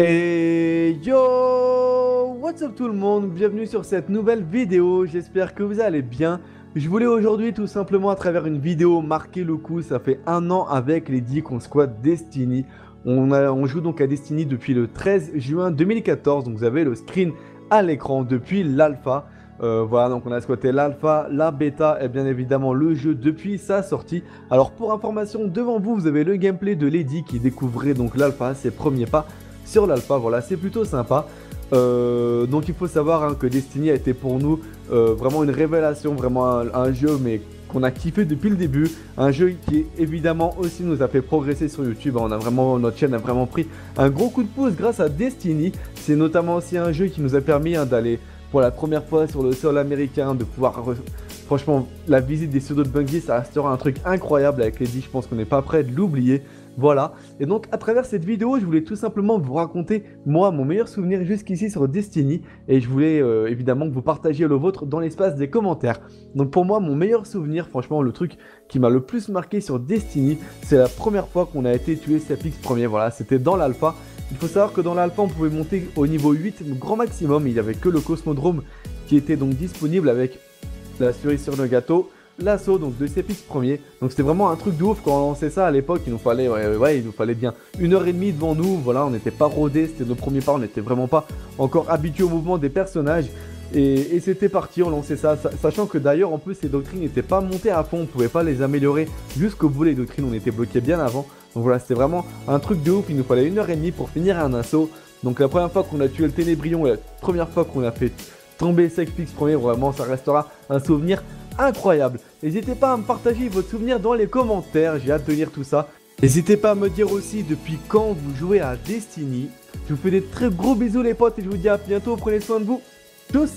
Et yo What's up tout le monde? Bienvenue sur cette nouvelle vidéo, j'espère que vous allez bien. Je voulais aujourd'hui tout simplement à travers une vidéo marquer le coup, ça fait un an avec les 10 qu'on squatte Destiny. On, on joue donc à Destiny depuis le 13 juin 2014, donc vous avez le screen à l'écran depuis l'alpha. Euh, voilà, donc on a squatté l'alpha, la bêta et bien évidemment le jeu depuis sa sortie. Alors pour information, devant vous, vous avez le gameplay de Lady qui découvrait donc l'alpha, ses premiers pas sur l'alpha. Voilà, c'est plutôt sympa. Euh, donc il faut savoir hein, que Destiny a été pour nous euh, vraiment une révélation, vraiment un, jeu mais qu'on a kiffé depuis le début, un jeu qui évidemment aussi nous a fait progresser sur YouTube. On a vraiment notre chaîne a vraiment pris un gros coup de pouce grâce à Destiny. C'est notamment aussi un jeu qui nous a permis hein, d'aller pour la première fois sur le sol américain, de pouvoir franchement la visite des studios de Bungie, ça restera un truc incroyable avec Lady. Je pense qu'on n'est pas prêt de l'oublier. Voilà, et donc à travers cette vidéo, je voulais tout simplement vous raconter, moi, mon meilleur souvenir jusqu'ici sur Destiny, et je voulais euh, évidemment que vous partagiez le vôtre dans l'espace des commentaires. Donc pour moi, mon meilleur souvenir, franchement, le truc qui m'a le plus marqué sur Destiny, c'est la première fois qu'on a été tué Sapix premier, voilà, c'était dans l'alpha. Il faut savoir que dans l'alpha, on pouvait monter au niveau 8, grand maximum, il n'y avait que le Cosmodrome qui était donc disponible avec la cerise sur le gâteau, l'assaut donc de Sepix premier. Donc c'était vraiment un truc de ouf quand on lançait ça à l'époque. Il nous fallait, ouais, il nous fallait bien une heure et demie devant nous. Voilà, on n'était pas rodé, c'était nos premiers pas, on n'était vraiment pas encore habitué au mouvement des personnages. Et, c'était parti, on lançait ça, sachant que d'ailleurs en plus ces doctrines n'étaient pas montées à fond, on pouvait pas les améliorer jusqu'au bout les doctrines, on était bloqué bien avant. Donc voilà, c'était vraiment un truc de ouf, il nous fallait une heure et demie pour finir un assaut. Donc la première fois qu'on a tué le Ténébrion et la première fois qu'on a fait tomber Sexpix premier, vraiment ça restera un souvenir incroyable. N'hésitez pas à me partager votre souvenir dans les commentaires, j'ai hâte de lire tout ça. N'hésitez pas à me dire aussi depuis quand vous jouez à Destiny. Je vous fais des très gros bisous les potes et je vous dis à bientôt, prenez soin de vous. Tchuss